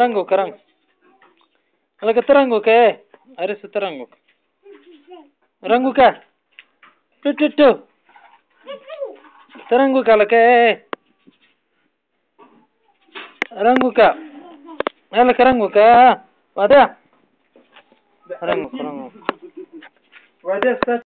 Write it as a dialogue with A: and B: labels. A: رنگ وک رنگ لکه ته رنگ وکې اره څه ته رنگ وک رنگ وک ټو ټو ټو ته رنگ وک لکه رنگ وک لکه رنگ وک واده رنگ
B: رنگ واده